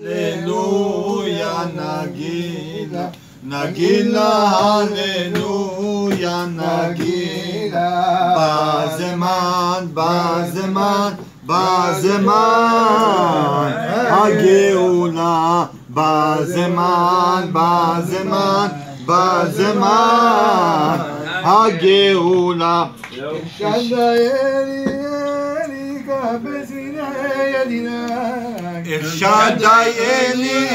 Hallelujah, Nagila, Nagila, Hallelujah, Nagila. Bazeman, Bazeman, Bazeman, Hageuna, Bazeman, Bazeman, Bazeman, Hageuna. Shandaeli. kahbesine Erşaday eli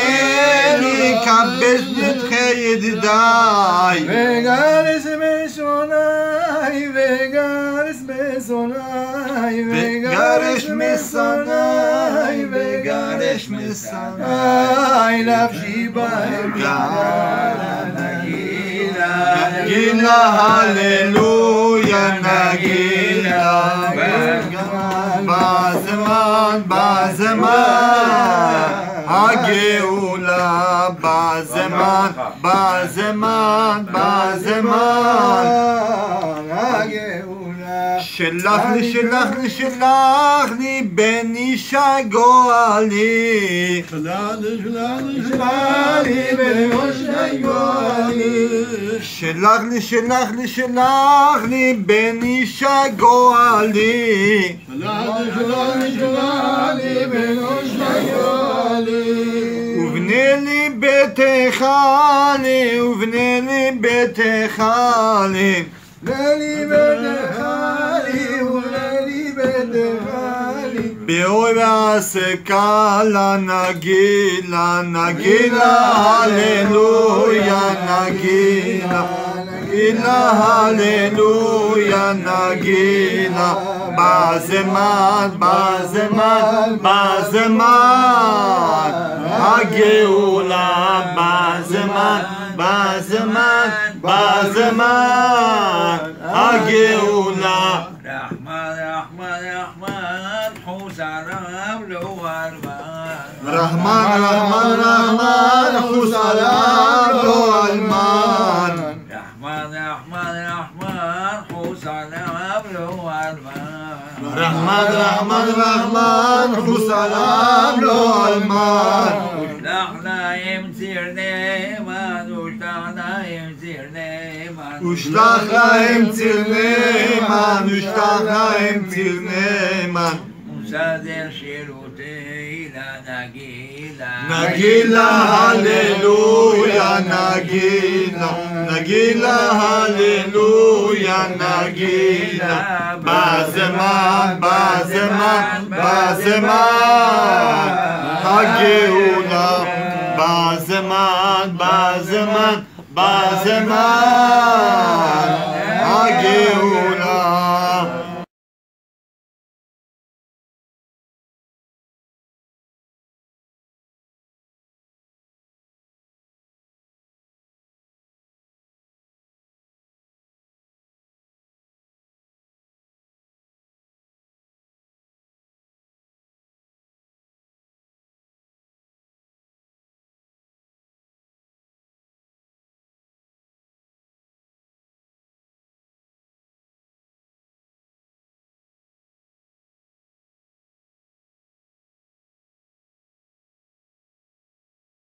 eli kahbes nitke yediday Vegar esme sonay Vegar esme sonay Vegar esme sonay. Vegar esme sonay Nagila Nagila Halleluya Nagila בזמן הגאולה בזמן בזמן בזמן הגאולה שלח לי שלח לי שלח לי בן אישה גואלי שלח לי, שלח לי, שלח לי בן איש הגואלי. שלח לי, שלח לי, בן איש הגואלי. ובנה לי ביתך לי ובנה לי ביתך לי בנה לי ביתך לי ובנה לי ביתך Beora se kala nagila, nagila, aleluya, nagila, nagila, aleluya, nagila, bazeman, bazeman, bazeman, ageula, bazeman, bazeman, bazeman, ageula, rahman. رحمان رحمان رحمان حسلام له المان رحمان رحمان رحمان حسلام له المان رحمان رحمان رحمان حسلام له المان لحنا يمسرني ما نشتاقنا يمسرني ما نشتاقنا يمسرني ما نشتاقنا يمسرني ما sader shirute ila nagila. Hallelujah, nagila. Nagila hallelujah, nagila. Bazema, bazema, bazema. Hageula, bazema, bazema, bazema. Hageula.